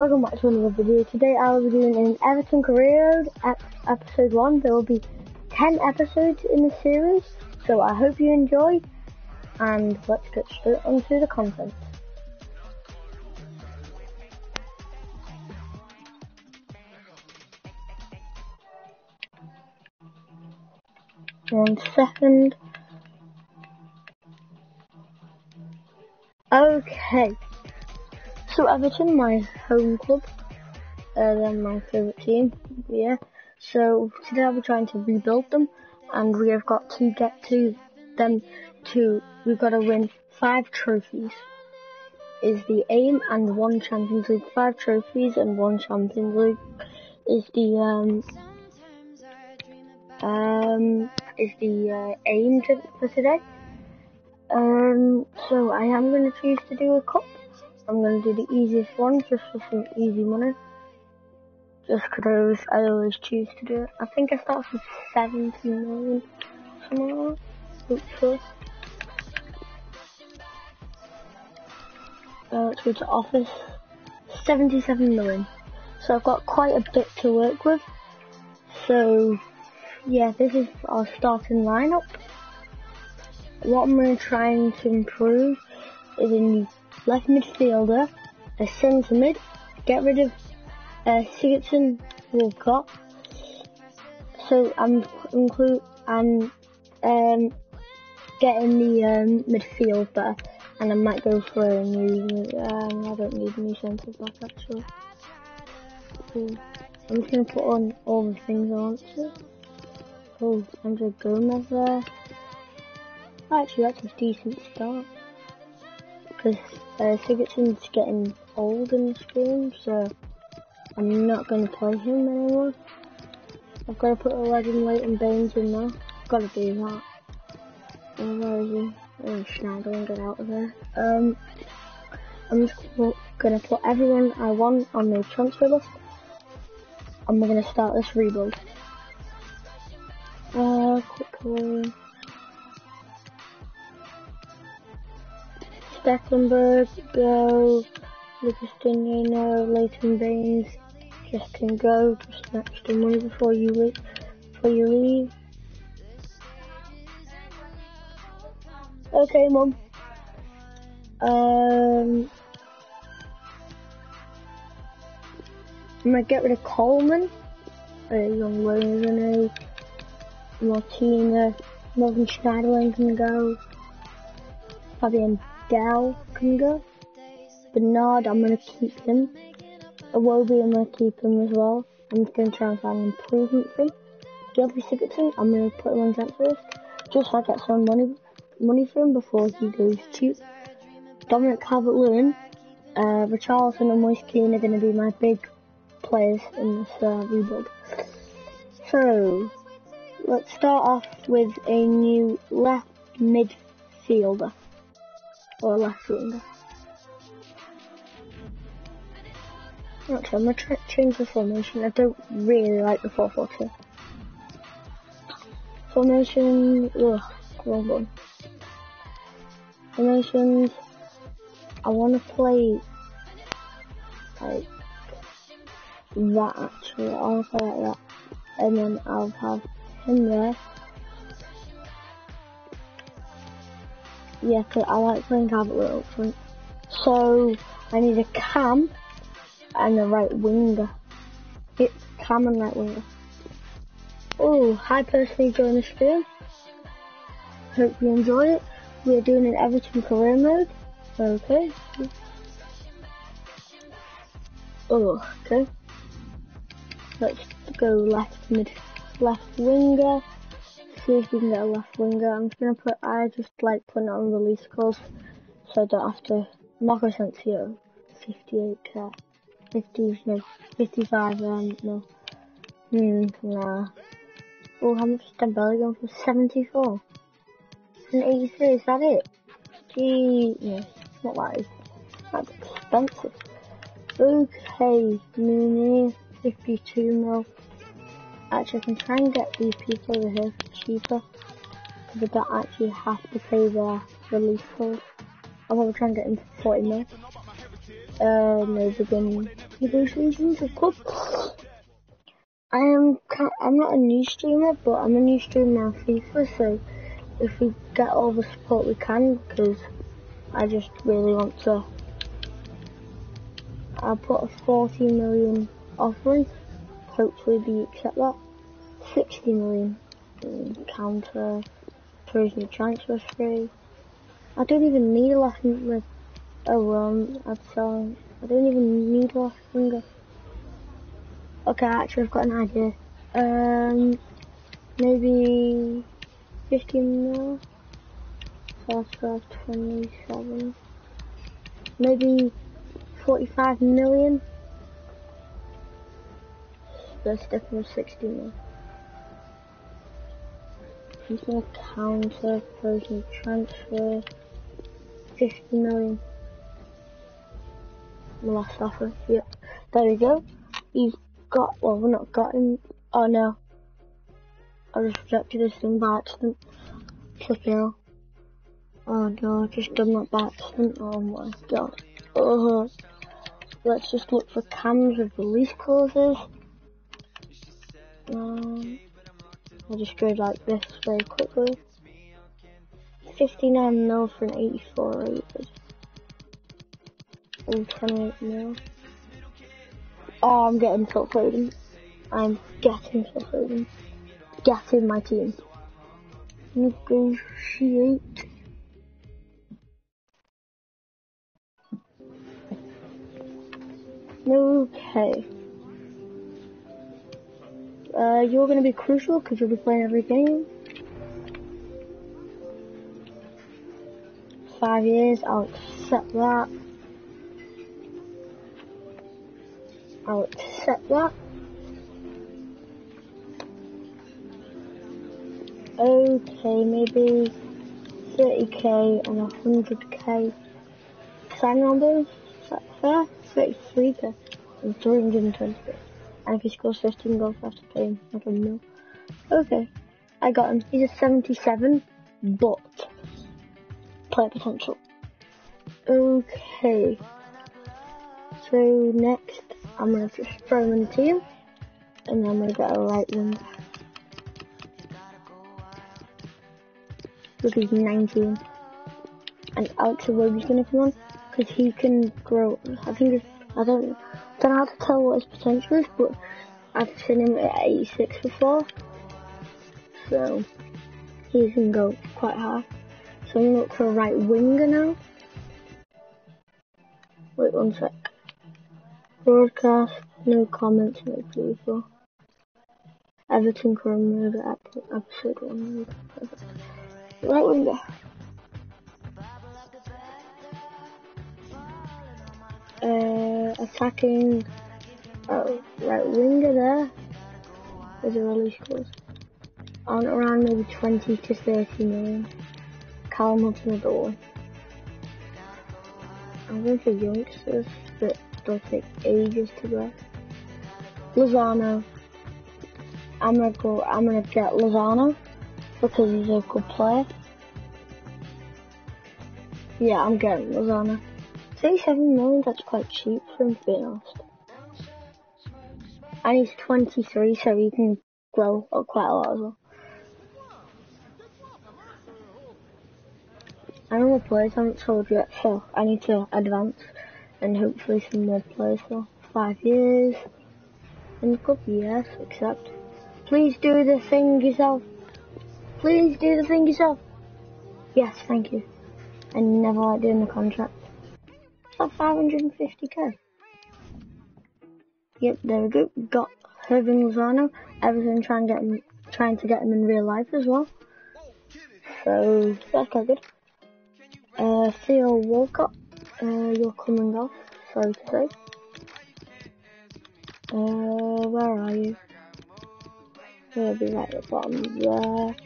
Welcome back to another video. Today I will be doing an Everton Career Mode episode 1. There will be 10 episodes in the series, so I hope you enjoy, and let's get straight onto the content. One second. Okay. So Everton, my home club, uh, they're my favourite team, yeah. So today I'll be trying to rebuild them, and we have got to get to them to, we've got to win five trophies is the aim, and one Champions League, five trophies and one Champions League is the, um, um, is the uh, aim to, for today. Um, so I am going to choose to do a cup I'm gonna do the easiest one just for some easy money. Just because I always choose to do it. I think I start with 17 million, something like that. Hopefully. Uh, let's go to office. 77 million. So I've got quite a bit to work with. So, yeah, this is our starting lineup. What I'm going to try to improve is a new left midfielder, a centre mid, get rid of uh, Sigurdsson, Walcott. So I'm include I'm um, getting the um, midfield and I might go for a new. Um, I don't need a new centre back actually. So I'm just gonna put on all the things I want to. Oh, Andre Gomes there. Actually, that's a decent start because Sigurdsson's getting old in this game, so I'm not going to play him anymore. I've got to put legend Leighton Baines in there. Got to do that. Oh, where is he? Oh, and get out of there. Um, I'm just going to put everyone I want on the transfer list. And we're going to start this rebuild. Uh, quickly. Stekelenburg, go. Lucas Digne, Leighton Baines, Justin go. Just an extra money before you leave. Before you leave. Okay, mum. Um, I'm gonna get rid of Coleman. A young Williams I know, Martina, Morgan Schneiderlin can go. Fabian Go. Bernard, I'm going to keep him. Iwobi, I'm going to keep him as well. I'm just going to try and find an improvement for him. Gylfi Sigurdsson, I'm going to put him on transfer list. Just so I get some money money for him before he goes cheap. Dominic Calvert-Lewin, uh, Richarlison and Moise Kean are going to be my big players in this uh, rebuild. So, let's start off with a new left midfielder or left winger. Okay, I'm gonna try change the formation. I don't really like the 4-4-2. Formation, ugh, wrong one. Formations, I want to play like that actually. I want to play like that, and then I'll have him there Yeah, I like playing Calvert up front. So I need a cam and a right winger. It's cam and right winger. Oh, hi personally join the stream. Hope you enjoy it. We are doing an Everton career mode. Okay. Oh, okay. Let's go left mid, left winger see if we can get a left winger. I'm just gonna put, I just like putting it on release calls so I don't have to. Marco Asensio, 58k. 50, no, 55, um, no. Hmm, nah. Oh, how much is Dembele going for? 74? And 83, is that it? Gee, no, not that. That's expensive. Okay, Mooney, 52 mil. Actually, I can try and get these people over here for cheaper. Because I don't actually have to pay their release code. I'm gonna try and get them for 40 mil. Uh, no, begin negotiations of club. I am I'm not a new streamer, but I'm a new streamer on FIFA. So if we get all the support we can, because I just really want to. I'll put a 40 million offering. Hopefully, they accept that. 60 million counter, tourism transfer free. I don't even need a with a run. I'd sell. I don't even need a finger. Okay, actually, I've got an idea. Um, maybe 15 mil. That's 27. Maybe 45 million. Let's stick with 60. He's gonna counter, frozen transfer, 50 million. The last offer, yep. There we go. He's got, well, we're not got him. Oh no. I just rejected this thing by accident. Flipping hell. Oh no, I just done that by accident. Oh my god. Oh. Let's just look for cams with release clauses. Um, I'll just go like this very quickly. 59 mil for an 84 rated. And 28 mil. Oh, I'm getting Phil Foden. I'm getting Phil Foden. Getting my team. Negotiate. Okay. Uh, you're to be crucial because you'll be playing every game. Five years, I'll accept that. I'll accept that. Okay, maybe 30k and 100k Sign on. Is that fair? 33k and 320k. If he scores 15 goals, I have to him like a mil. Okay, I got him. He's a 77, but player potential. Okay. So next, I'm gonna just throw him in the team, and then I'm gonna get a right wing. Look, he's 19. And Alex Iwobi's gonna come on, because he can grow. I think, I don't don't know how to tell what his potential is, but I've seen him at 86 before. So, he can go quite high. So I'm gonna look for a right winger now. Wait one sec. Broadcast, no comments, no people. Everton Chrome episode one. Perfect. Right winger. Attacking right winger there. There's a release clause. On around maybe 20 to 30 million. Callum Hudson Odoi. I'm going for youngsters that don't take ages to grow. Lozano. I'm gonna go, I'm gonna get Lozano because he's a good player. Yeah, I'm getting Lozano. 37 million, that's quite cheap for him to be honest. And he's 23, so he can grow quite a lot as well. I know my players haven't sold yet, so I need to advance and hopefully some more players for five years. and a couple years, except. Please do the thing yourself. Please do the thing yourself. Yes, thank you. I never like doing the contract. About 550k. Yep, there we go. Got Hirving Lozano. Everything trying to get him, trying to get him in real life as well. So that's quite good. Uh, Theo Walcott, uh, you're coming off. Sorry to say. Uh, where are you? You'll be right at the bottom there.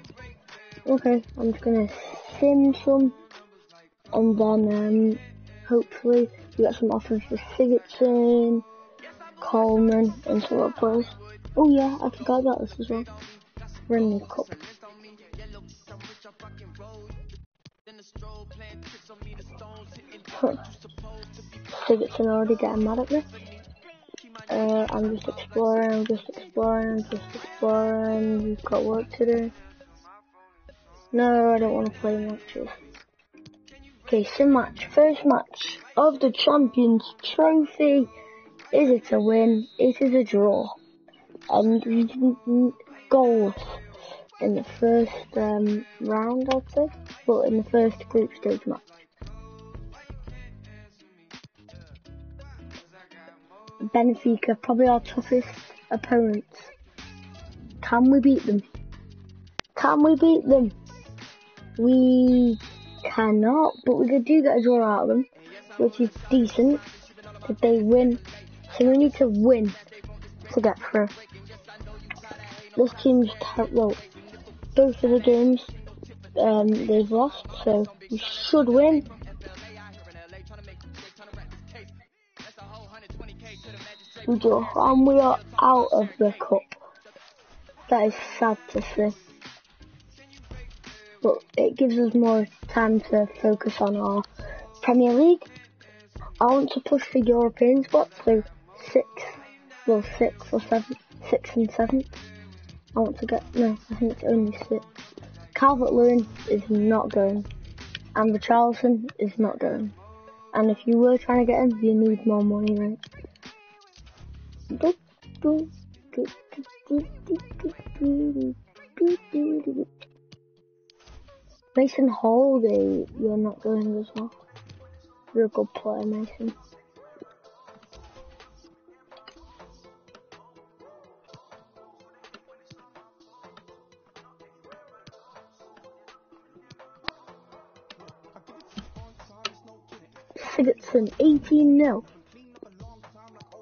Okay, I'm just gonna sim some, and then um, hopefully we got some offers for Sigurdsson, Coleman, and some other players. Oh yeah, I forgot about this as well. Friendly Cup. Sigurdsson already getting mad at me. Uh, I'm just exploring, I'm just exploring, I'm just exploring. We've got work to do. No, I don't want to play matches. Okay, sim match. First match of the Champions Trophy. Is it a win? It is a draw. And we didn't goals in the first um, round, I'd say. But in the first group stage match. Benfica, probably our toughest opponents. Can we beat them? Can we beat them? We cannot, but we could do get a draw out of them, which is decent. If they win, so we need to win to get through. This team's well, both of the games um, they've lost, so we should win. We do, and we are out of the cup. That is sad to see but it gives us more time to focus on our Premier League. I want to push the European spot, so six, well six or seven, six and seven. I want to get, no, I think it's only six. Calvert-Lewin is not going, and the Richarlison is not going. And if you were trying to get him, you need more money, right? Mason Holgate, you're not going as well. You're a good player, Mason. Sigurdsson, 18 nil.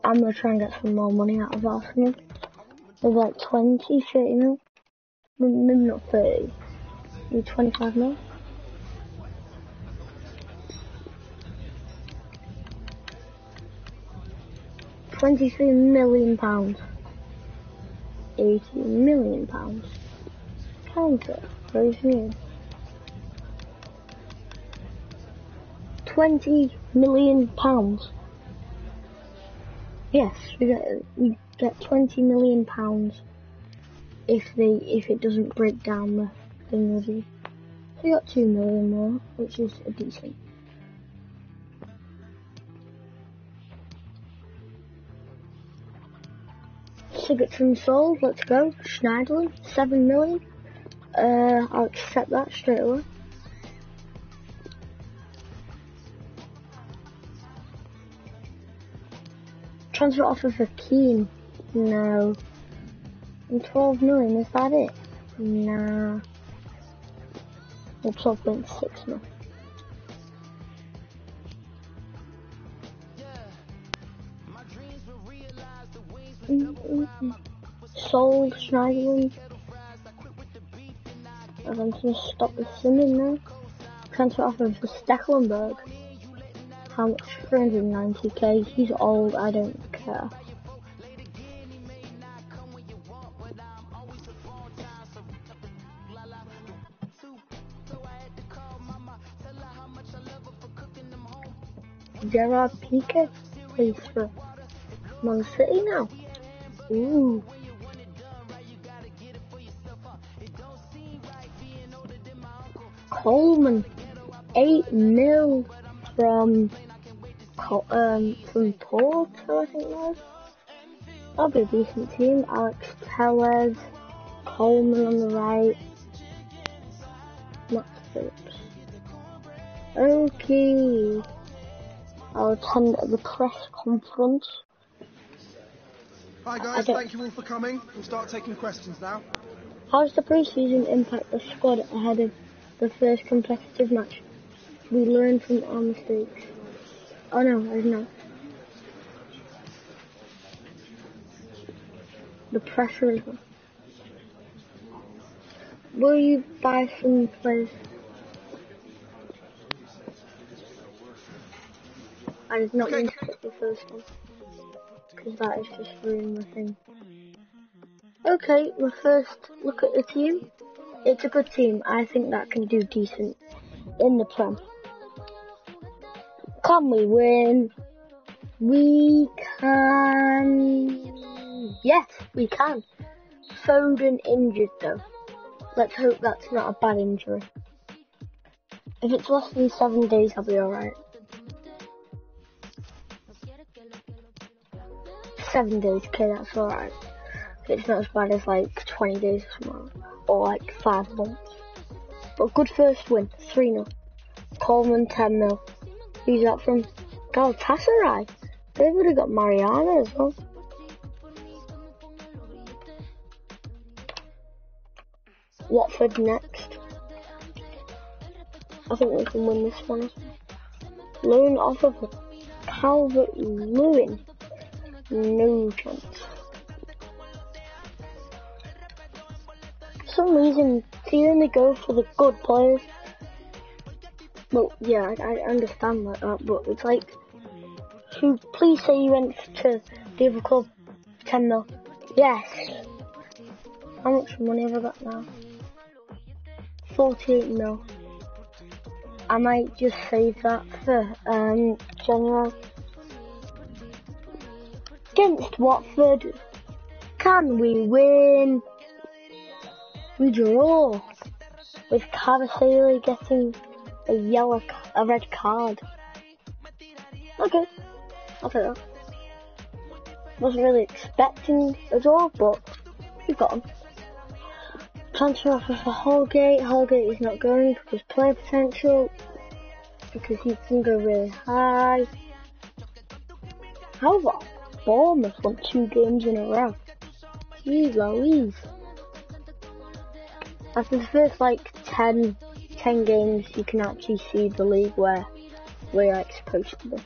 I'm gonna try and get some more money out of Arsenal. There's like 20, 30 mil. Maybe not 30. Need 25 mil. Twenty-three million pounds. Eighty million pounds. Counter. Very soon. Twenty million pounds. Yes, we get we get twenty million pounds if they if it doesn't break down the thing already. We got 2 million more, which is a decent. Sigurdsson sold, let's go. Schneiderlin, 7 million. Uh, I'll accept that straight away. Transfer offer for Kean. No. And 12 million, is that it? Nah. Or 12.6 now. Mm -hmm. Sold Schneiderlin. I'm going to stop the simming now. Transfer offer for Stekelenburg. How much? 390k. He's old, I don't care. Gerard Piqué plays for Man City now. Ooh. Coleman, 8 0 from um, from Porto, I think it was. That'll be a decent team. Alex Telles, Coleman on the right, Max Phillips. Okay. I'll attend the press conference. Hi guys, thank you all for coming. We'll start taking questions now. How does the pre-season impact the squad ahead of the first competitive match? We learn from our mistakes. Oh no, I didn't know. The pressure is Will you buy some players? I did not okay. mean to pick the first one. Because that is just ruining my thing. Okay, my first look at the team. It's a good team. I think that can do decent in the Prem. Can we win? We can Yes, we can. Foden injured though. Let's hope that's not a bad injury. If it's less than seven days, I'll be alright. Seven days, okay, that's alright. It's not as bad as like 20 days or something, or like five months. But good first win, 3 0. Coleman 10 0. Who's that from? Galatasaray. They would have got Mariana as well. Watford next. I think we can win this one. Loan offer for Calvert Lewin. No chance. For some reason, he only go for the good players. Well, yeah, I, I understand that, uh, but it's like, who, please say you went to the other club 10 mil. Yes. How much money have I got now? 48 mil. I might just save that for um, January. Against Watford, can we win? We draw with Cavasile getting a yellow, a red card. Okay, I'll take that. Wasn't really expecting a draw, but we got him. Transfer offer for Holgate. Holgate is not going because player potential, because he can go really high. However, Bournemouth won two games in a row. Jeez Louise. After the first like 10, 10 games, you can actually see the league where we're like supposed to be.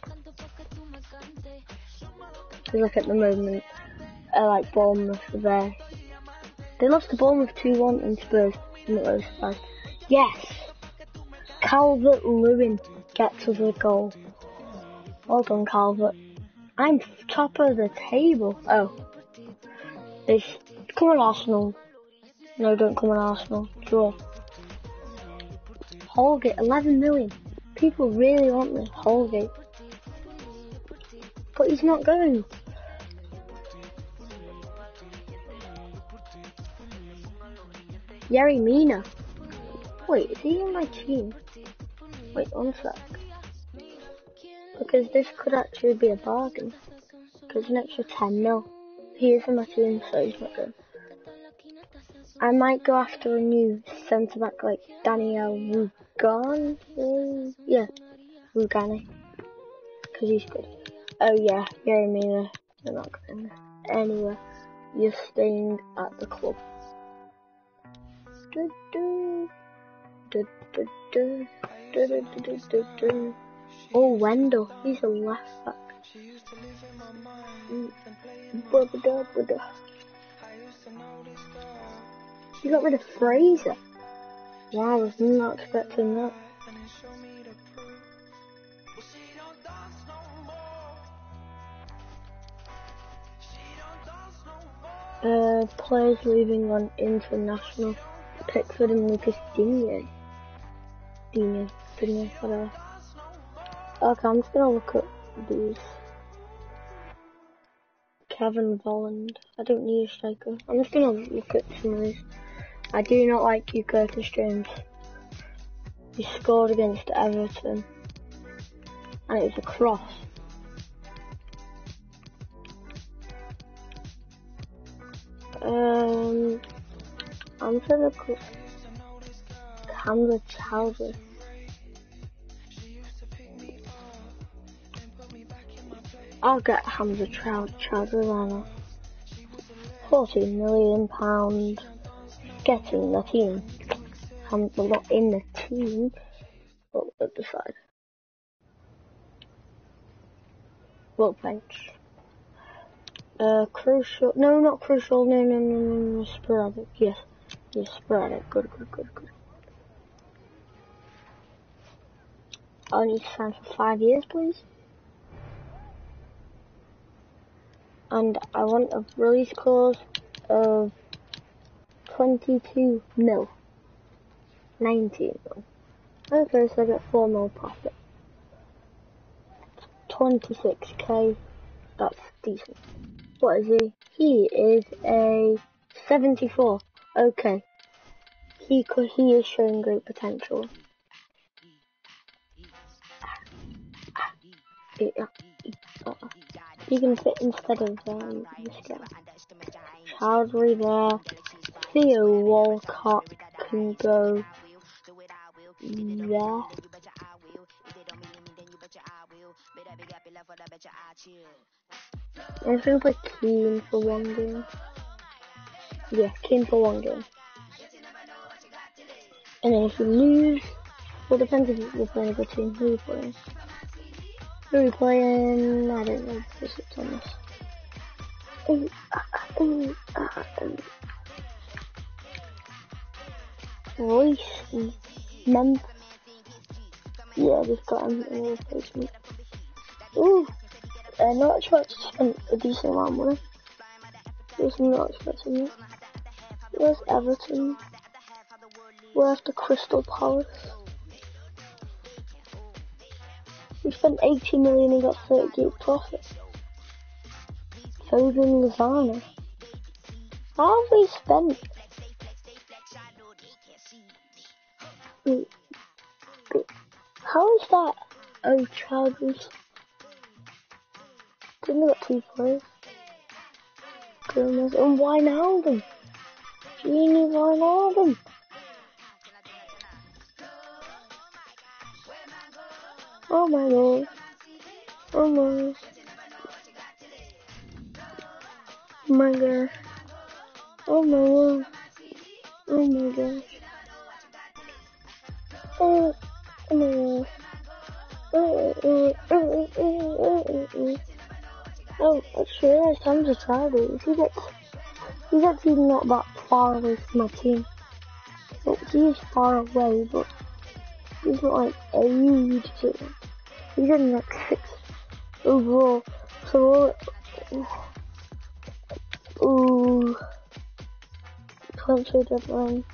Because like at the moment, uh, like Bournemouth are there they lost to Bournemouth 2-1 and Spurs yes! Calvert Lewin gets us a goal. Well done, Calvert. I'm top of the table. Oh. It's, come on, Arsenal. No, don't come on, Arsenal. Draw. Holgate, 11 million. People really want this Holgate. But he's not going. Yerry Mina. Wait, is he in my team? Wait, one sec. Because this could actually be a bargain. Because an extra 10 mil. He is in my team, so he's not good. I might go after a new centre back like Daniel Rugan. Yeah, Rugani. Because he's good. Oh yeah, Yerry Mina. Uh, you're not going anywhere. You're staying at the club. Oh, Wendell, he's a left back. You got rid of Fraser. Wow, I was not expecting that. Uh, players leaving on international. Pickford and Lucas Digne. Digne, Digne, whatever. Okay, I'm just gonna look at these. Kevin Volland. I don't need a striker. I'm just gonna look at some of these. I do not like you, Curtis James. He scored against Everton. And it was a cross. Um, I'm gonna go Hamza Choudhury. I'll get Hamza on 14 million pound getting the team. Hamza not in the team, but at the side. Workbench. Uh, crucial. No, not crucial. No, no, no, no, no. Sporadic. Yes. Yes, sporadic. Good, good, good, good. I need to sign for five years, please. And I want a release clause of 22 mil. 19 mil. Okay, so I get 4 mil profit. 26k. That's decent. What is he? He is a 74. Okay. He could, he is showing great potential. Yeah. He can fit instead of um. Choudhury there. Theo Walcott can go there. I'm play Kean for one game. Yeah, Kean for one game. And then if you lose, well, depends if you're playing a good team. Who we playing? Who are we playing? I don't know. Just it's on this. Ah, ah, ooh. Royce Mem. Yeah, just got him in replacement. Ooh, uh, not expect to a decent amount of money. Just not expecting it. Where's Everton? We're after Crystal Palace. We spent 80 million and got 38 profit. Foden Lozano. How have we spent? How is that? Oh, Chargers. Didn't we got two players? Goodness, and why now them? Genie, why Oh my god. Oh my. My gosh. Oh my god. Oh my gosh. Oh, oh my gosh. Oh, oh, oh, oh, oh, oh, oh. I just realised I'm just tired. He gets, he gets even not that far away from my team. But he is far away, but he's not like a huge team. He's in like six overall. So, ooh, transfer.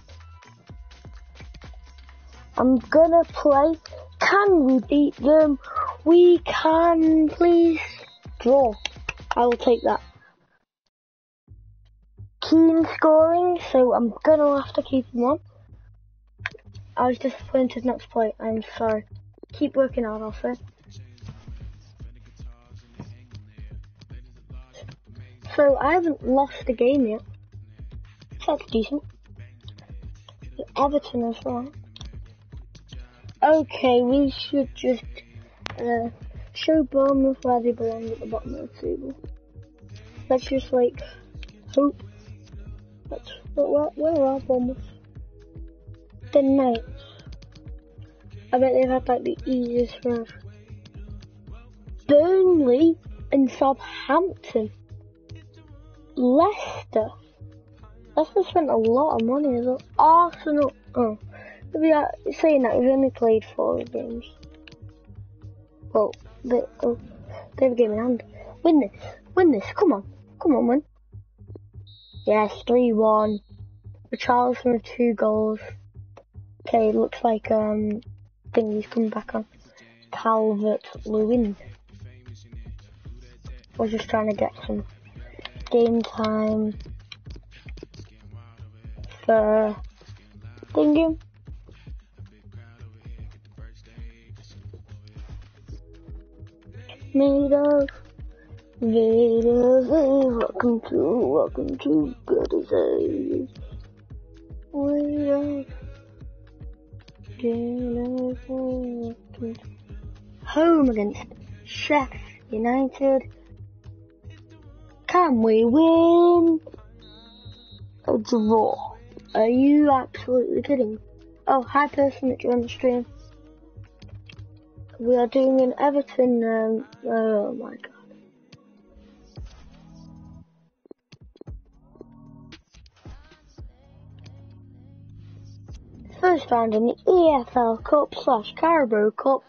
I'm gonna play. Can we beat them? We can, please. Draw. I will take that. Kean scoring, so I'm gonna have to keep him on. I was disappointed not to play. I'm sorry. Keep working hard, I'll So I haven't lost a game yet. That's decent. Everton as well. Okay, we should just uh, show Bournemouth where they belong at the bottom of the table. Let's just like hope. Let's, where, where are Bournemouth? The Knights. I bet they've had like the easiest run. Burnley and Southampton. Leicester. Leicester spent a lot of money. Arsenal. Oh. We are saying that we've only played four games. Well, they, oh, they have a game in hand. Win this. Win this. Come on. Come on, win. Yes, 3-1. Richarlison with two goals. Okay, looks like um thingy's coming back on. Calvert Lewin. We're just trying to get some game time for thingy. Made of Vader's welcome to, welcome to God's age. We are home against Sheff United. Can we win? A draw. Are you absolutely kidding? Oh, hi person that joined the stream. We are doing an Everton, um, oh my god. First round in the EFL Cup slash Carabao Cup,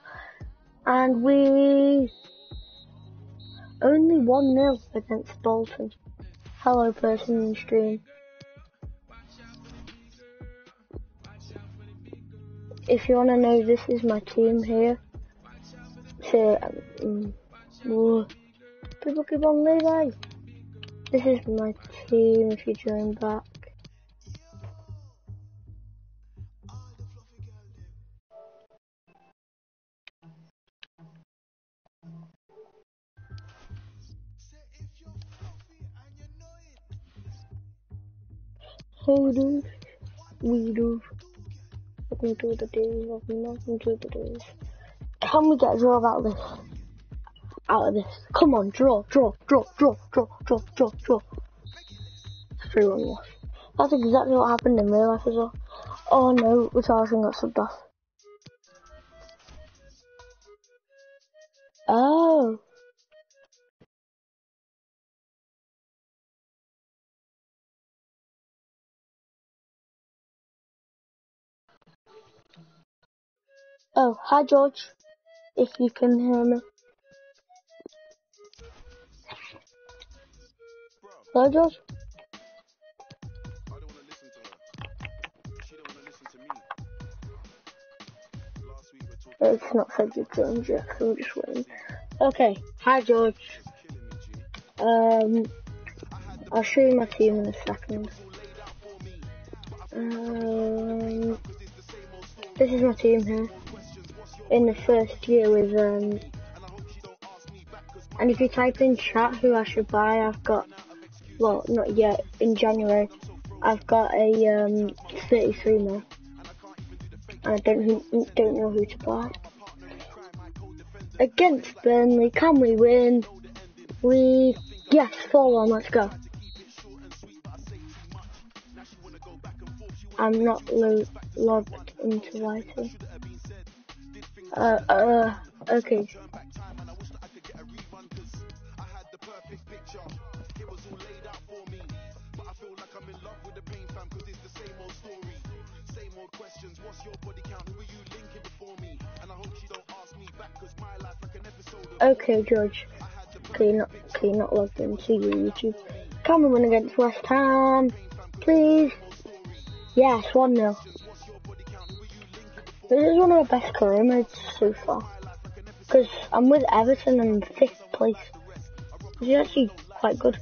and we only 1 0 against Bolton. Hello, person in stream. If you want to know, this is my team here. So, um, people keep on leaving. This is my team if you join back. Hold we do. Welcome to the days, welcome, to the days. Can we get a draw out of this? Out of this. Come on, draw, draw, draw, draw, draw, draw, draw, draw. 3 1 loss. That's exactly what happened in real life as well. Oh no, Richarlison got subbed off. Oh. Oh, hi George, if you can hear me. Hello George? It's not said joined yet, so I'm just waiting. Okay, hi George. Um, I'll show you my team in a second. Um, this is my team here in the first year with um and if you type in chat who I should buy I've got well not yet in January I've got a um 33 more I don't don't know who to buy. Against Burnley can we win? We yes 4-1 let's go. I'm not lo logged into lighting uh, uh, okay. Okay, George. Okay, not okay, not logged into your YouTube. Come on, win against West Ham, please. Yes, one 0 this is one of the best career modes so far. Because I'm with Everton in fifth place. Which is actually quite good.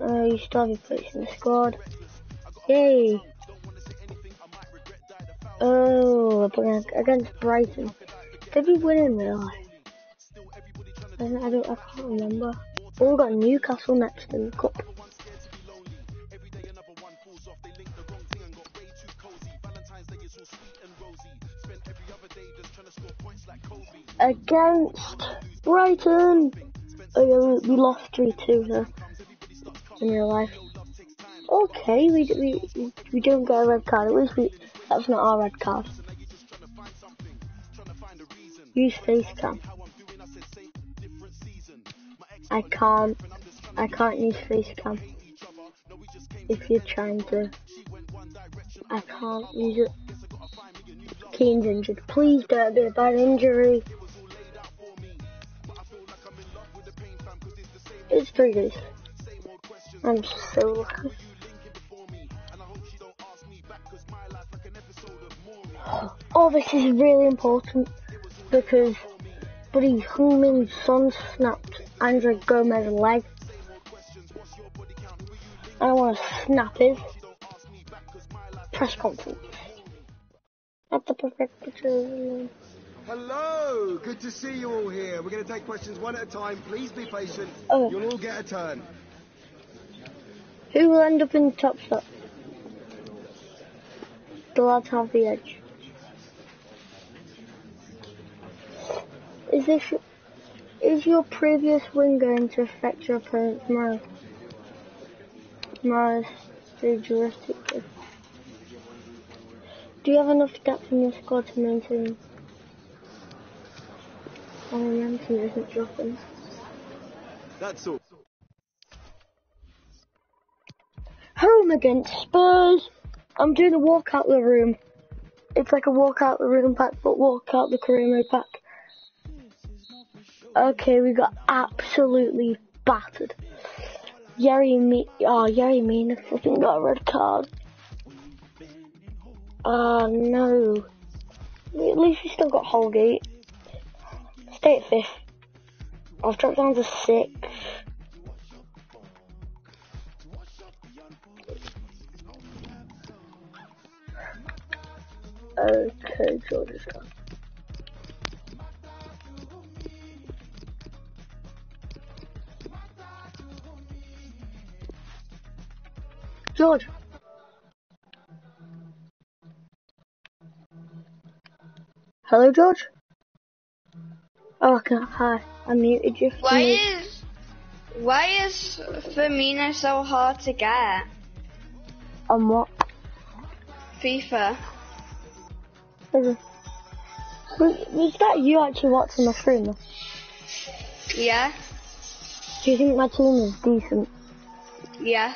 Uh, you still have your place in the squad. Yay! Oh, against Brighton. Did we win in real life? I don't, I, don't, I can't remember. Oh, we got Newcastle next in the cup. Against Brighton. Oh yeah, we, lost 3-2 here in real life. Okay, we, we we don't get a red card. At least we that's not our red card. Use face cam. I can't. I can't use face cam. If you're trying to, I can't use it. Kane's injured. Please don't be a bad injury. It's three days. I'm so lucky. Oh, this is really important because Buddy Heung-min Son snapped Andre Gomes's leg. I want to snap his press conference at the perfect picture. Hello, good to see you all here. We're going to take questions one at a time. Please be patient. Oh. You'll all get a turn. Who will end up in the top spot? The lads have the edge. Is this is your previous win going to affect your opponent's morale? Morale is Do you have enough depth in your squad to maintain Oh, Ramsey isn't dropping. That's all. Home against Spurs. I'm doing a walk out the room. It's like a walk out the room pack, but walk out the mode pack. Okay, we got absolutely battered. Yerry me, oh Yerry Mina fucking got a red card. Oh no. At least we still got Holgate. Stay at fifth. I've dropped down to sixth. Okay, George is gone. George. Hello, George. Oh, okay. Hi. I muted you. Why is why is Firmino so hard to get? On what? FIFA. Is? Was, was that you actually watching my stream? Yeah, Do you think my team is decent? yeah.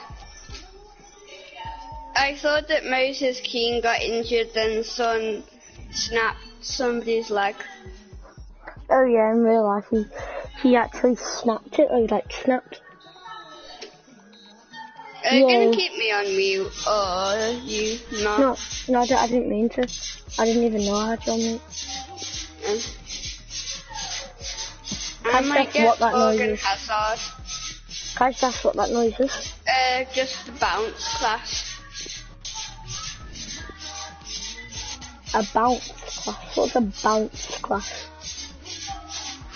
I thought that Moses Kean got injured and Son snapped somebody's leg. Oh yeah, in real life he, he actually snapped it, or he like snapped. Are you Yeah. gonna keep me on mute or you not? No, no, I, didn't mean to. I didn't even know I had you on mute. Um, I Can't might guess get what that noise Morgan is. Hazard. Can I just ask what that noise is? Uh, just the bounce class. A bounce class. What's a bounce class?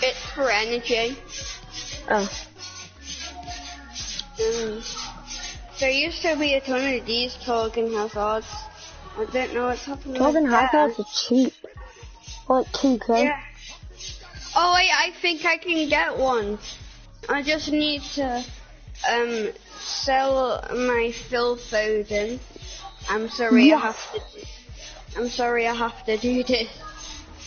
It's for energy. Oh, Mm. There used to be a ton of these Torgan Hazards. I don't know what's happening. That. Hazards are cheap. Like 2k. Yeah. Oh wait, I think I can get one. I just need to um sell my Phil Foden. I'm sorry I have to. I'm sorry I have to do this.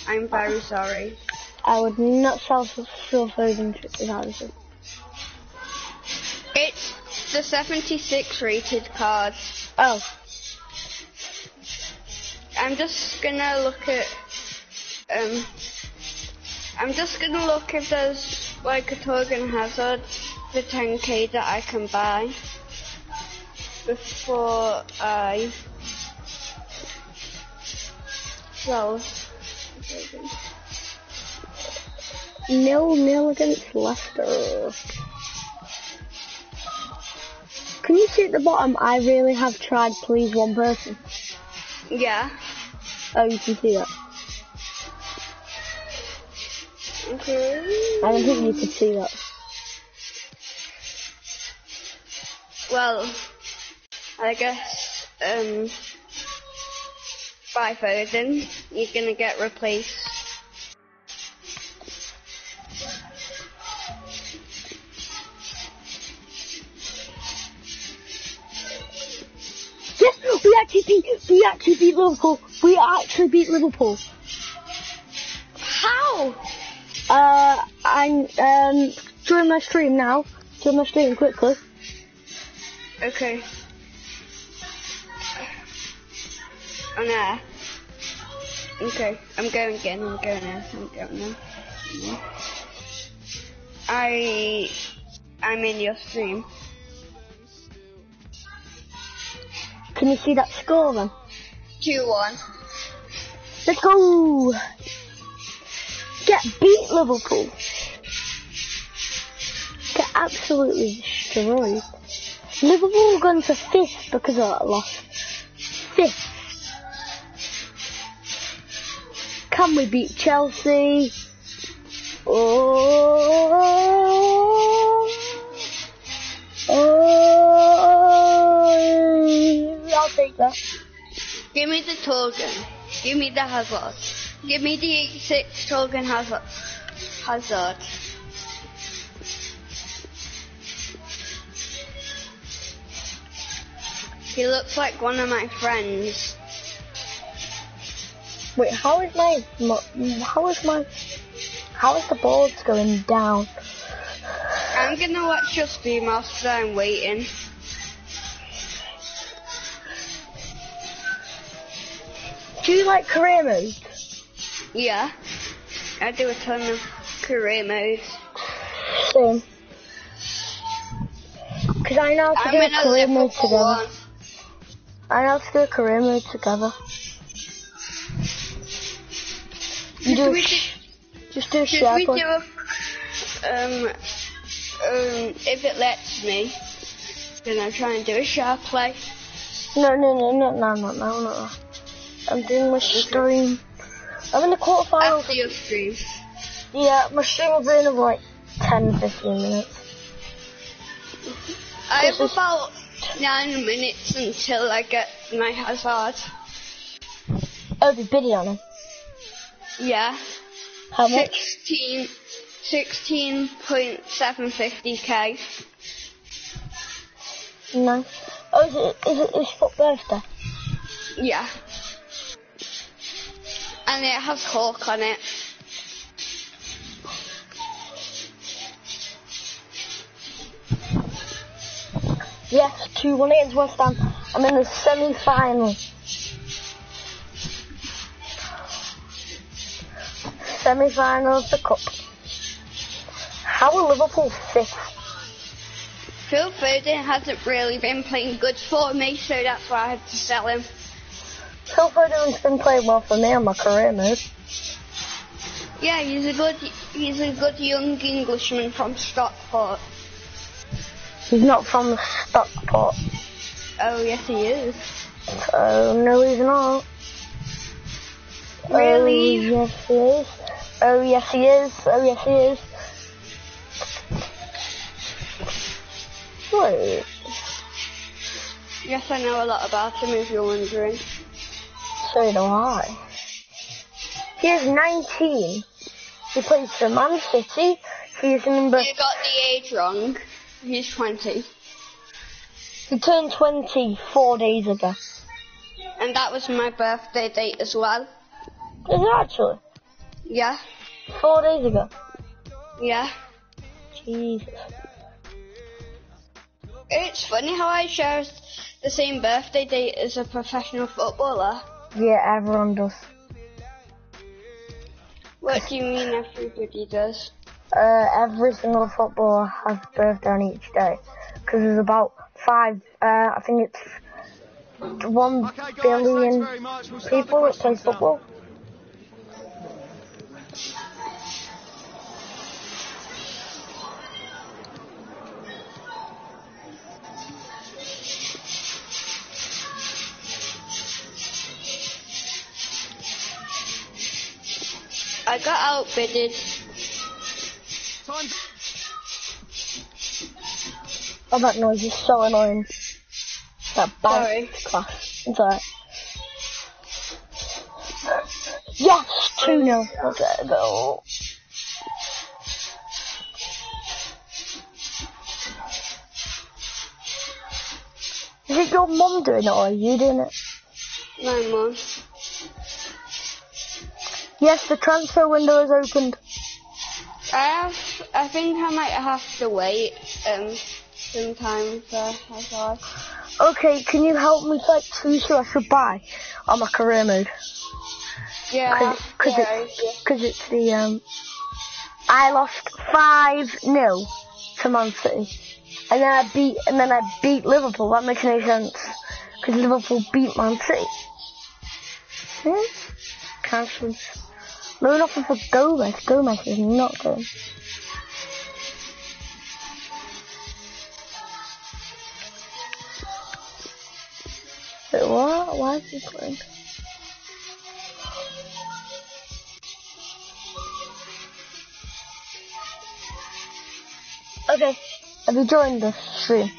I'm very sorry. I would not sell for Phil Foden if I. It's the 76 rated card. Oh, I'm just gonna look at um I'm just gonna look if there's like a Torgan Hazard for 10k that I can buy before I sell. nil nil against Leicester. Can you see at the bottom? I really have tried. Please, one person. Yeah. Oh, you can see that. Okay. I don't think you could see that. Well, I guess um by Foden you're gonna get replaced. Yes, we actually beat. We actually beat Liverpool. We actually beat Liverpool. How? Uh, I'm um during my stream now. During my stream, quickly. Okay. On air. Okay, I'm going again, I'm going now, I'm going now. I... I'm in your stream. Can you see that score then? 2-1. Let's go! Get beat Liverpool. Get absolutely destroyed. Liverpool gone to fifth because of that loss. Fifth. Can we beat Chelsea? Oh, oh, I'll take that. Give me the Torgan. Give me the Hazard. Give me the 86 Torgan Hazard. Hazard. He looks like one of my friends. Wait, how is my, how is my how is the boards going down? I'm gonna watch your stream after I'm waiting. Do you like career mode? Yeah. I do a ton of career modes. Same. Because I know how to I'm do a career mode together. one. I know how to do a career mode together. You do Should a we sh- just do a Should we do a, um, um, if it lets me, gonna try and do a share play. No, no, no, no, no, no, no, no. I'm doing my stream. I'm in the quarterfinals. After your stream. Yeah, my stream will be in like 10, 15 minutes. I have about nine minutes until I get my hazard. Oh, the bidding on him. Yeah. How much? 16, 16.750k. No. Oh, is it, is it his foot birthday? Yeah. And it has Hawk on it. Yes, 2 1 against West Ham. I'm in the semi final. Semi final of the Cup. How are Liverpool fifth? Phil Foden hasn't really been playing good for me, so that's why I had to sell him. Phil Foden's been playing well for me on my career mode. Yeah, he's a good he's a good young Englishman from Stockport. He's not from Stockport. Oh yes he is. Oh, no, he's not. Really? Oh, yes, he is. Oh, yes, he is. Oh, yes, he is. Wait. Yes, I know a lot about him if you're wondering. So do I. He is 19. He plays for Man City. He's number. You got the age wrong. He's 20. He turned 20 four days ago. And that was my birthday date as well. Is it actually? Yeah, Four days ago. yeah. Jesus. It's funny how I share the same birthday date as a professional footballer. Yeah, everyone does. What do you mean everybody does? Uh, every single footballer has a birthday on each day. Because there's about five, uh, I think it's one Okay, guys, billion. We'll people that play questions now. Got. Time. Oh, that noise is so annoying. That bad. It's alright. Yes, 2 0. Okay, go. Is it your mum doing it or are you doing it? My mum. Yes, the transfer window is opened. I have. I think I might have to wait um some time for hazard. Okay, can you help me like choose who I should buy on my career mode? Yeah. Cause, yeah, it's, cause it's the, um, I lost 5 0 to Man City. And then I beat, and then I beat Liverpool. That makes no sense. Cause Liverpool beat Man City. Hmm? Cancelled. Loan offer for Gomez. Gomez is not good. Wait, what? Why is he playing? Okay. Have you joined the stream?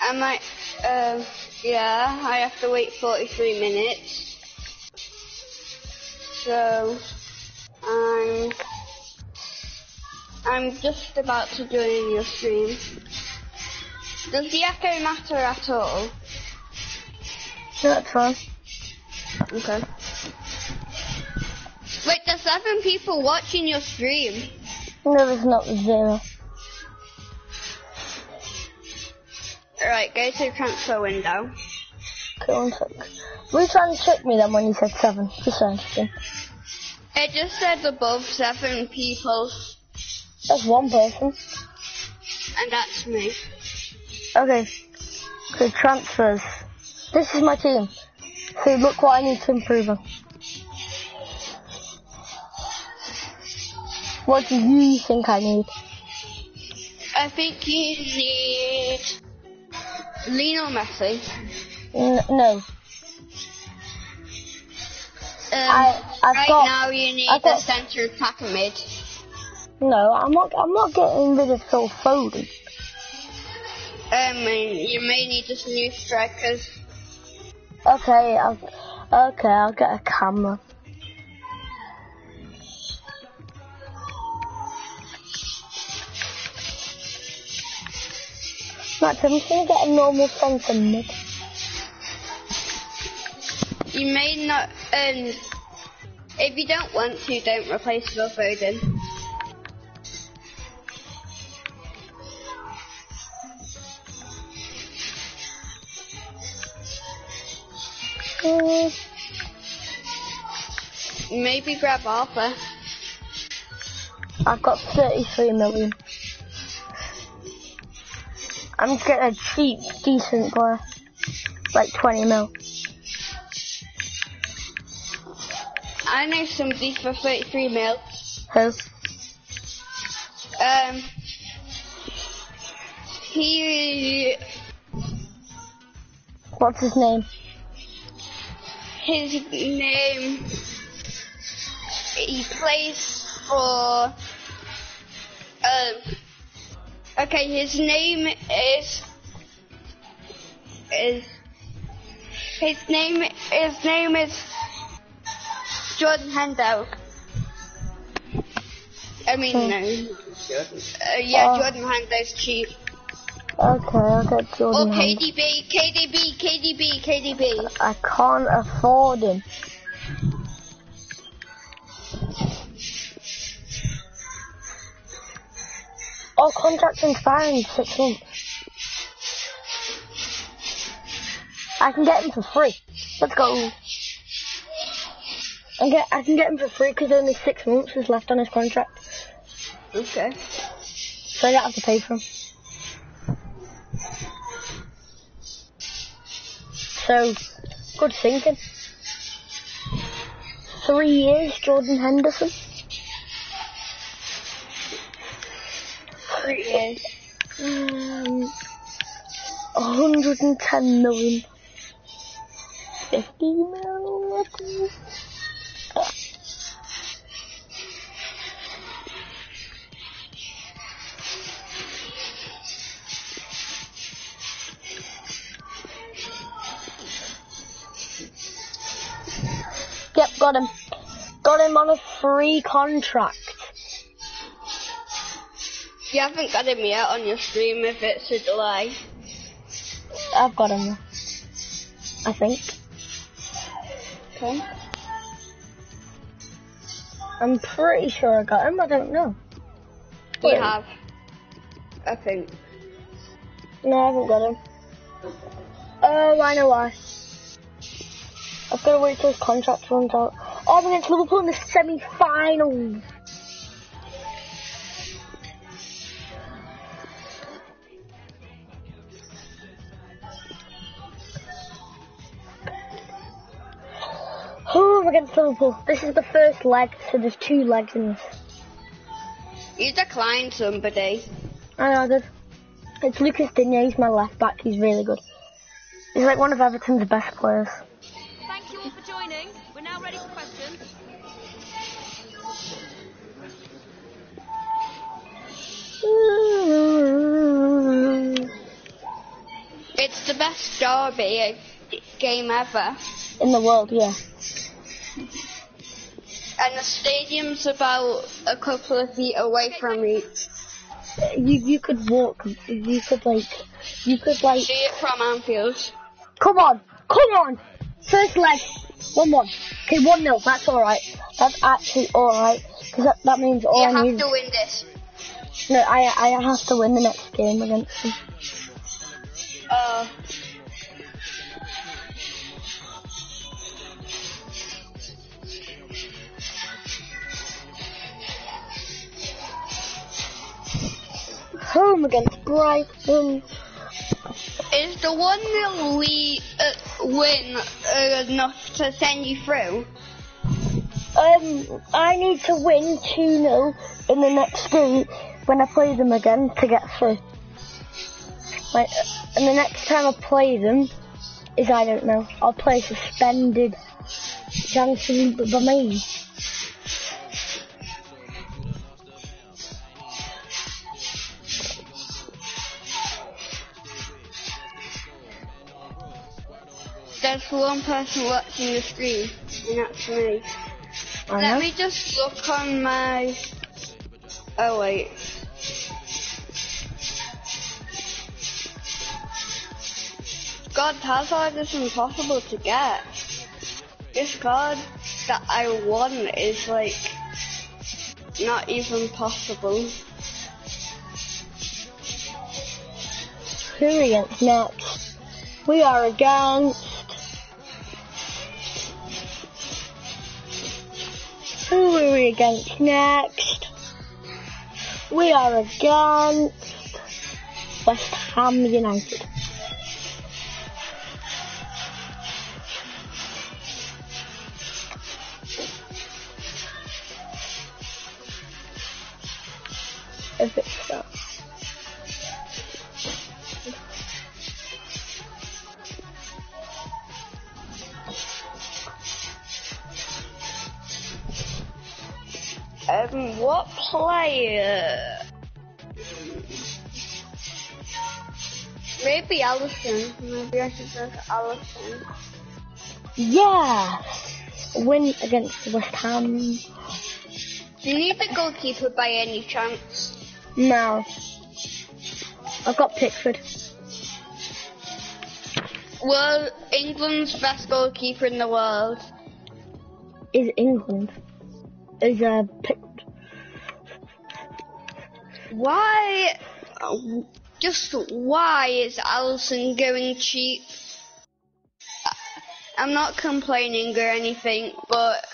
I might. Um. Yeah. I have to wait 43 minutes. So. I'm. I'm just about to join your stream. Does the echo matter at all? No, that's fine. Okay. Wait, there's seven people watching your stream. No, there's not zero. Alright, go to the transfer window. Okay, one sec. Were you trying to check me then when you said seven? Just so interesting. It just said above seven people, That's one person. and that's me. Okay. So transfers. This is my team. So look what I need to improve on. What do you think I need? I think you need Lionel Messi. N- no. Um, I- I've right got- now you need I've a got- centre and mid. No, I'm not. I'm not getting rid of Phil Foden. Um, you may need some new strikers. Okay, I'll, okay, I'll get a camera. Max, I'm just gonna get a normal centre mid. You may not. Um, if you don't want to, don't replace Phil Foden. Uh, Maybe grab Arthur. I've got 33 million. I'm getting a cheap, decent player. Like 20 mil. I know somebody for 33 mil. Who? Um, he What's his name? his name. He plays for. Um. Okay, his name is. Is. His name. His name is. Jordan Hendo. I mean, no. Uh, yeah, Oh. Jordan Hendo's cheap. Okay, I'll get Oh, Jordan. Henderson. KDB, KDB, KDB, KDB. I can't afford him. Oh, contract's expiring in six months. I can get him for free. Let's go. I get I can get him for free because only six months is left on his contract, Okay. so I don't have to pay for him. So, good thinking. Three years, Jordan Henderson. Three years. Um, 110 million. 50 million. Got him. Got him on a free contract. You haven't got him yet on your stream if it's a delay. I've got him. I think. Okay. I'm pretty sure I got him. I don't know. You Wait. have. I think. No, I haven't got him. Oh, I know why. I've got to wait till his contract runs out. Oh, I'm against Liverpool in the semi-finals. Oh, against Liverpool. This is the first leg, so there's two legs in this. You declined somebody. I know, there's, it's Lucas Digne. He's my left back. He's really good. He's like one of Everton's best players. Derby game ever. In the world, yeah. And the stadium's about a couple of feet away from me. You you could walk. You could like. You could like. See it from Anfield. Come on, come on. First leg, one one. Okay, one nil. That's all right. That's actually all right because that, that means all you I have need. to win this. No, I I have to win the next game against them. Uh, Home against Brighton. is the one nil we uh, win uh, enough to send you through? Um, I need to win 2 0 in the next game when I play them again to get through. Like, and the next time I play them is I don't know. I'll play suspended Jansen Bamain. There's one person watching the screen, and that's me. I Let know. me just look on my. Oh wait. God, Hazard is impossible to get. This card that I won is like not even possible. Who are against next? We are against. Who are against next? We are against West Ham United. Alisson. Maybe I should go for Alisson. Yeah! Win against West Ham. Do you need the goalkeeper by any chance? No. I've got Pickford. Well, England's best goalkeeper in the world. Is England. Is uh, picked. Why? Just why is Alisson going cheap? I'm not complaining or anything, but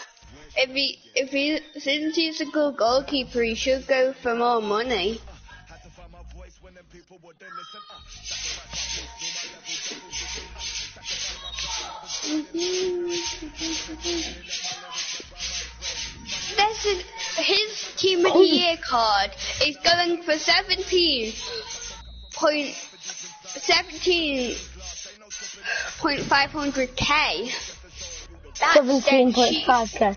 if he if he since he's a good goalkeeper, he should go for more money. This is his team of the oh. year card is going for seventeen point seventeen point five hundred k. That's dead 17.5k.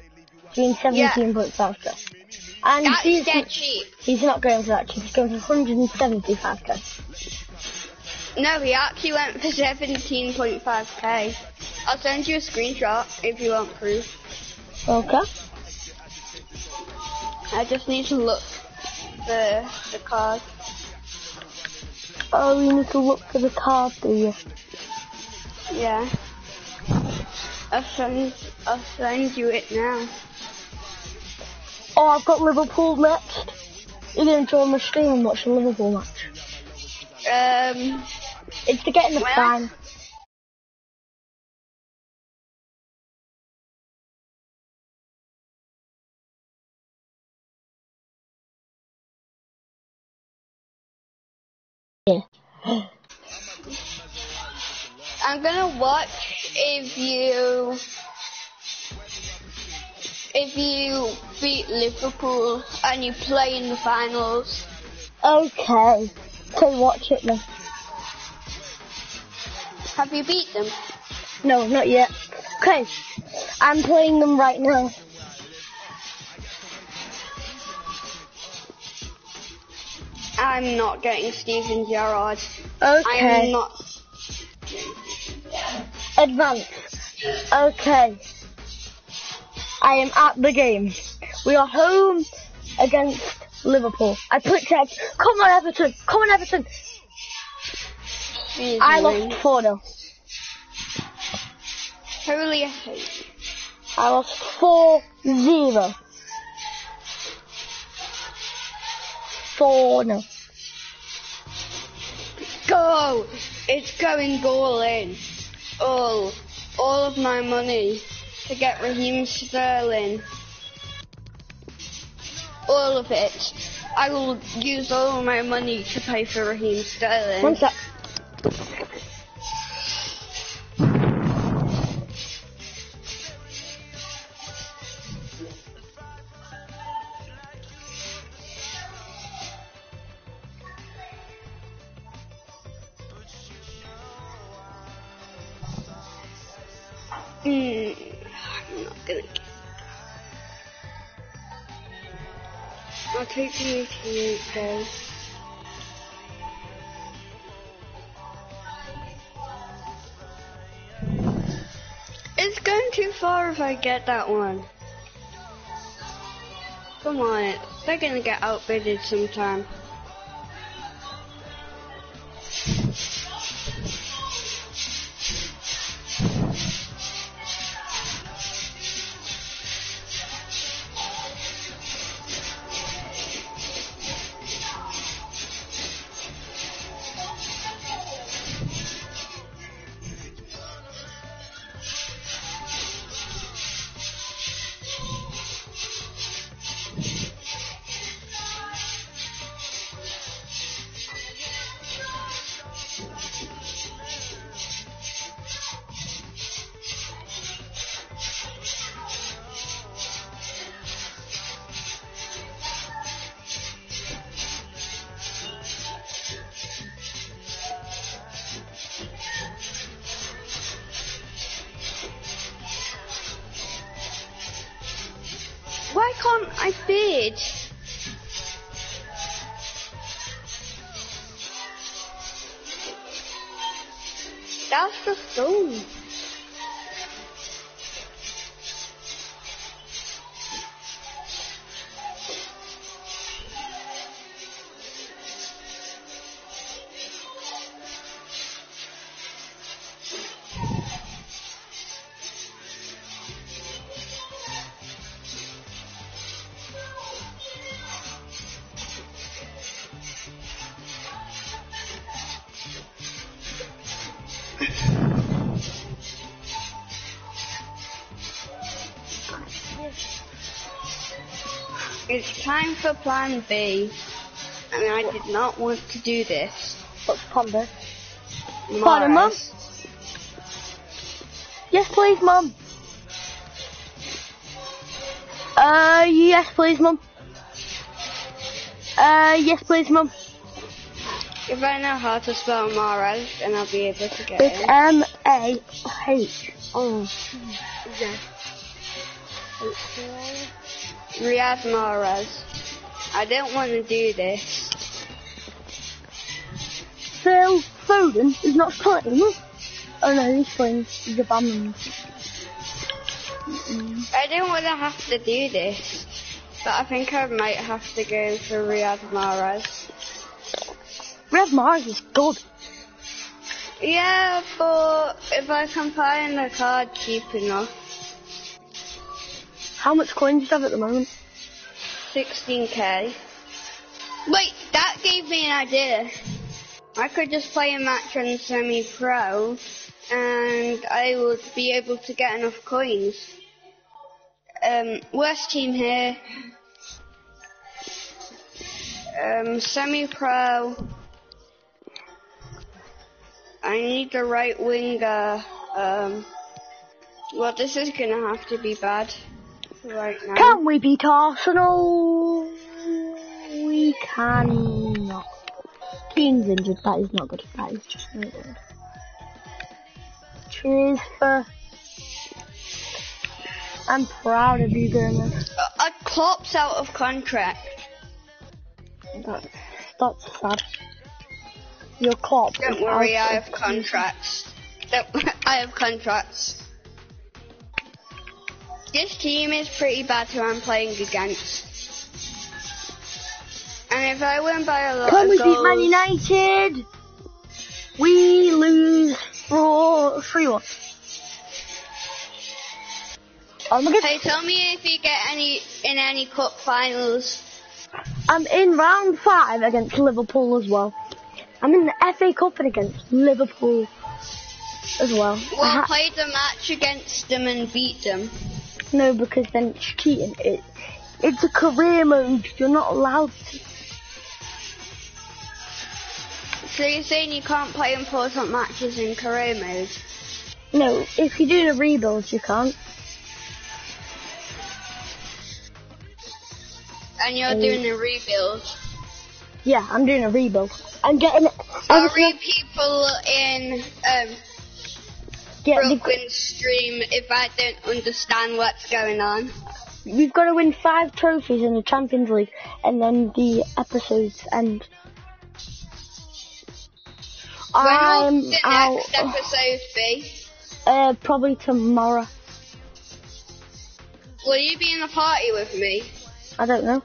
Being Yeah. 17.5k. And That's he's, dead cheap. he's not going for that cheap, he's going for 175k. No, he actually went for seventeen point five k. I'll send you a screenshot if you want proof. Okay. I just need to look the the card. Oh, you need to look for the card, do you? Yeah. I'll send I'll send you it now. Oh, I've got Liverpool next. You're going to join my stream and watch the Liverpool match. Um, It's to get in the Well- prime. Yeah. I'm gonna watch if you if you beat Liverpool and you play in the finals. Okay. So watch it then. Have you beat them? No, not yet. Okay. I'm playing them right now. I'm not getting Steven Gerrard. Okay. I'm not. Advance. Okay. I am at the game. We are home against Liverpool. I put text. Come on, Everton. Come on, Everton. Excuse I me. lost 4 0. Holy. I lost 4 0. 4 0. Go! It's going goal in. All, all of my money to get Raheem Sterling. All of it. I will use all of my money to pay for Raheem Sterling. One sec. 88. It's going too far if I get that one. Come on, they're gonna get outbidded sometime. Can't I bid? That's the stone. For plan B. I mean, I did not want to do this. What's Ponder? Pardon, Mum? Yes, please, Mum. Uh, yes, please, Mum. Uh, yes, please, Mum. If I know how to spell Mahrez, then I'll be able to get it. It's it. M A H O Z. Riyad Mahrez. I don't want to do this. Phil Foden is not playing. Oh no, he's playing the Bamman. I don't want to have to do this. But I think I might have to go for Riyad Mahrez. Riyad Mahrez is good. Yeah, but if I can find a card cheap enough, How much coins do you have at the moment? 16k. Wait, that gave me an idea. I could just play a match on semi-pro, and I would be able to get enough coins. Um, worst team here. Um, semi-pro. I need the right winger. Um, well, this is gonna have to be bad right now. Can we beat Arsenal? We cannot. Kean's injured. That is not good. That is just not good. Cheers for. I'm proud of you, Gomez. A, a Klopp's out of contract. That, that's sad. Your cop. Don't worry, I have contracts. Don't, I have contracts. This team is pretty bad who I'm playing against. And if I win by a lot Can we goals, beat Man United? We lose for 3 1. Oh my god. Hey, tell me if you get any in any cup finals. I'm in round 5 against Liverpool as well. I'm in the FA Cup and against Liverpool as well. Well, I ha- the match against them and beat them. No, because then it's cheating. It, it's a career mode. You're not allowed to. So you're saying you can't play important matches in career mode? No, if you're doing a rebuild, you can't. And you're Mm. doing a rebuild. Yeah, I'm doing a rebuild. I'm getting. Sorry, everything- people in um, They've got- Brooklyn stream if I don't understand what's going on. we've got to win five trophies in the Champions League, and then the episodes end. When I'm the out. next episode be? Uh, probably tomorrow. Will you be in the party with me? I don't know.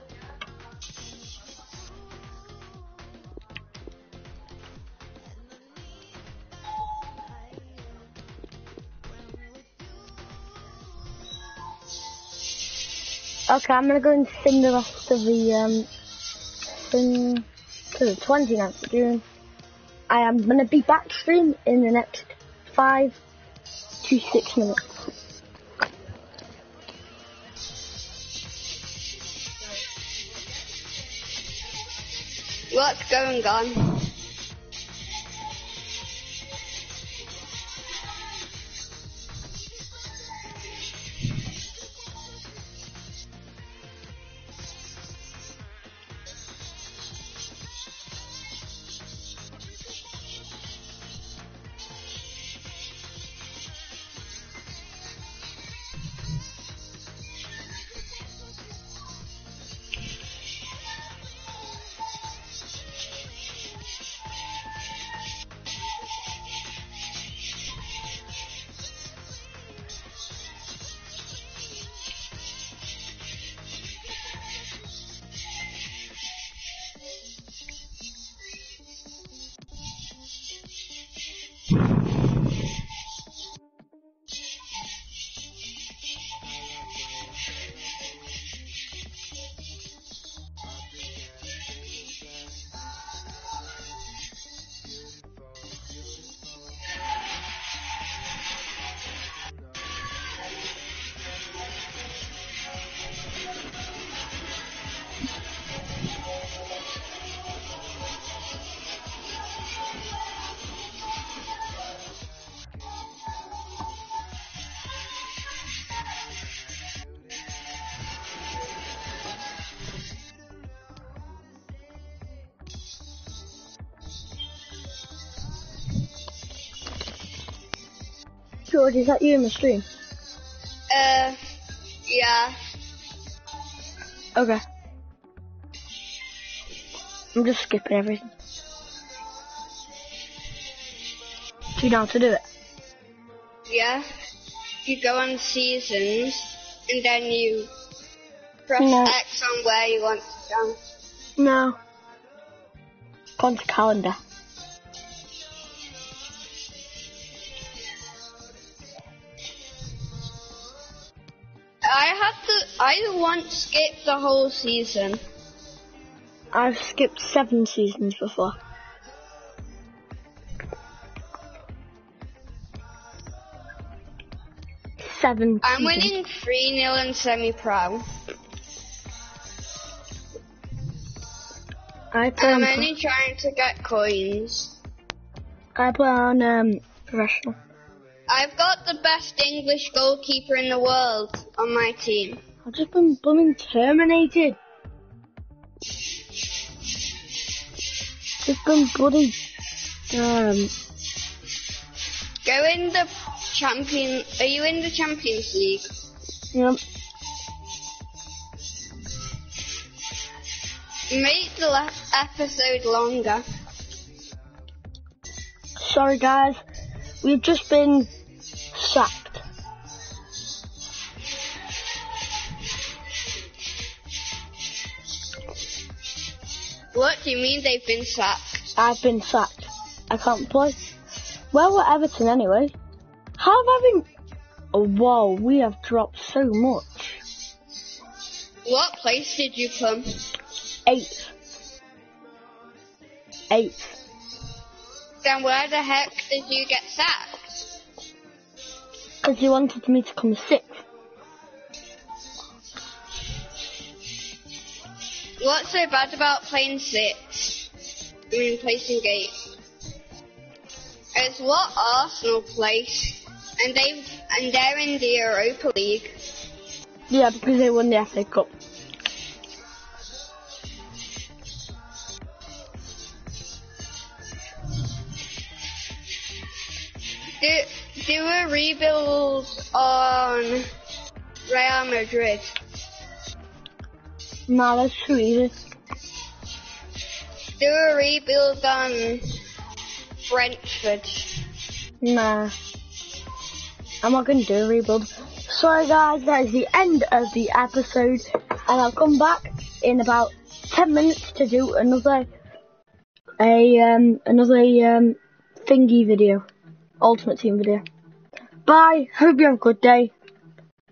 Okay, I'm gonna go and sing the rest of the um thing to the 29th of June. I am gonna be back stream in the next five to six minutes. What's going on? George, is that you in the stream? Uh, yeah. Okay. I'm just skipping everything. Do you know how to do it? Yeah. You go on seasons and then you press No. X on where you want to go. No. Go on to calendar. Once skipped the whole season. I've skipped seven seasons before. Seven. I'm seasons. winning 3 0 in semi pro. I play I'm only trying to get coins. I play on um, professional. I've got the best English goalkeeper in the world on my team. I've just been blooming terminated. Just been bloody. Um, Go in the champion. Are you in the Champions League? know, Make the last episode longer. sorry guys, we've just been What do you mean they've been sacked? I've been sacked. I can't play. Well, we're Everton anyway. How have I been? Oh, whoa, we have dropped so much. What place did you come? Eighth. Eighth. Then where the heck did you get sacked? Because you wanted me to come sixth. What's so bad about playing six? I mean, placing eight. It's what Arsenal place, and they and they're in the Europa League. Yeah, because they won the FA Cup. Do do a rebuild on Real Madrid. Nah, that's too easy. Do a rebuild on Brentford. Nah. I'm not gonna do a rebuild. Sorry guys, that is the end of the episode. And I'll come back in about 10 minutes to do another, a, um, another, um, thingy video. Ultimate Team video. Bye, hope you have a good day.